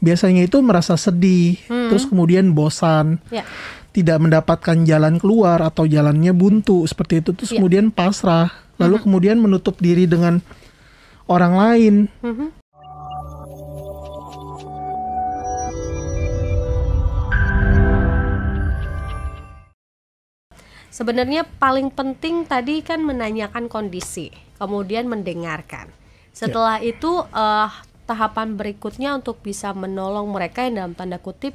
biasanya itu merasa sedih, terus kemudian bosan, Ya. tidak mendapatkan jalan keluar atau jalannya buntu seperti itu, terus Ya. kemudian pasrah, lalu kemudian menutup diri dengan orang lain. Mhm. Sebenarnya paling penting tadi kan menanyakan kondisi, kemudian mendengarkan. Setelah itu eh, tahapan berikutnya untuk bisa menolong mereka yang dalam tanda kutip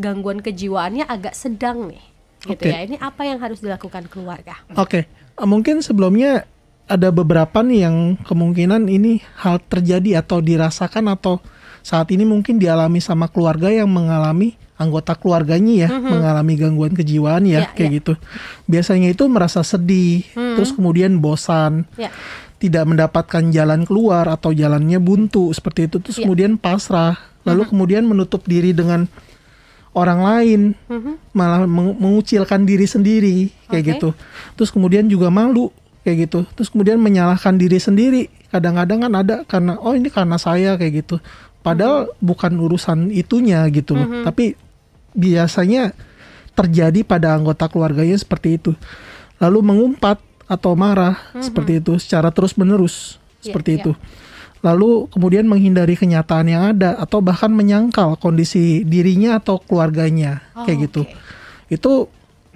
gangguan kejiwaannya agak sedang nih, gitu Oke. ya. Ini apa yang harus dilakukan keluarga? Oke, eh, mungkin sebelumnya ada beberapa nih yang kemungkinan ini hal terjadi atau dirasakan atau saat ini mungkin dialami sama keluarga yang mengalami anggota keluarganya ya mengalami gangguan kejiwaan ya, Ya, kayak ya. gitu. Biasanya itu merasa sedih, terus kemudian bosan, Ya. tidak mendapatkan jalan keluar atau jalannya buntu seperti itu, terus Ya. kemudian pasrah, lalu kemudian menutup diri dengan orang lain, Mhm. malah meng- mengucilkan diri sendiri kayak Oke. gitu. Terus kemudian juga malu kayak gitu. Terus kemudian menyalahkan diri sendiri. Kadang-kadang kan ada karena oh ini karena saya kayak gitu. Padahal bukan urusan itunya gitu loh. Tapi biasanya terjadi pada anggota keluarganya seperti itu. Lalu mengumpat atau marah seperti itu secara terus-menerus Iya, seperti iya. itu. Lalu kemudian menghindari kenyataan yang ada atau bahkan menyangkal kondisi dirinya atau keluarganya Oh, kayak gitu. oke. Itu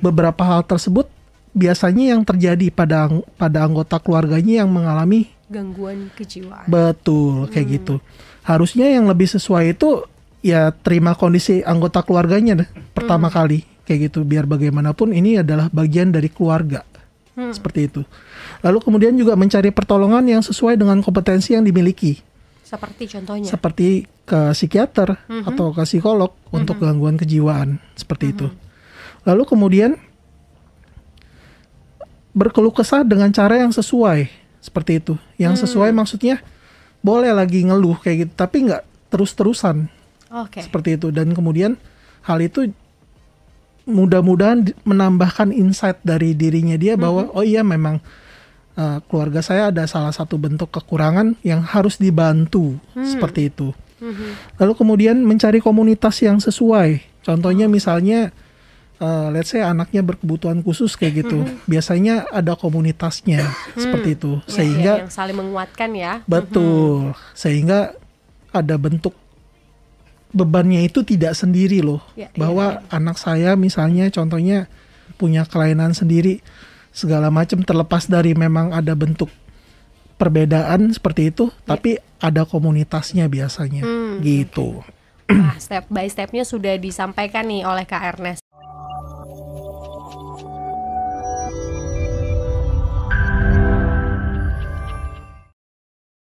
beberapa hal tersebut biasanya yang terjadi pada pada anggota keluarganya yang mengalami Gangguan kejiwaan. betul kayak Hmm. gitu. Harusnya yang lebih sesuai itu ya terima kondisi anggota keluarganya deh, pertama Hmm. kali kayak gitu biar bagaimanapun ini adalah bagian dari keluarga. Hmm. Seperti itu. Lalu kemudian juga mencari pertolongan yang sesuai dengan kompetensi yang dimiliki. Seperti contohnya. seperti ke psikiater Mhm. atau ke psikolog untuk gangguan kejiwaan seperti itu. Mhm. Lalu kemudian berkeluh kesah dengan cara yang sesuai seperti itu. Yang Hmm. sesuai maksudnya boleh lagi ngeluh kayak gitu, tapi nggak terus-terusan Oke. seperti itu. Dan kemudian hal itu mudah-mudahan menambahkan insight dari dirinya dia bahwa Mhm. oh iya memang uh, keluarga saya ada salah satu bentuk kekurangan yang harus dibantu Hmm. seperti itu. Mhm. Lalu kemudian mencari komunitas yang sesuai. Contohnya misalnya, uh, let's say anaknya berkebutuhan khusus kayak gitu. Biasanya ada komunitasnya seperti itu, Ya, sehingga ya, yang saling menguatkan ya. betul, sehingga ada bentuk bebannya itu tidak sendiri loh. Ya, ya, Bahwa anak saya misalnya contohnya punya kelainan sendiri segala macam terlepas dari memang ada bentuk perbedaan seperti itu, tapi ada komunitasnya biasanya Hmm, gitu. Nah, step by stepnya sudah disampaikan nih oleh Kak Ernest.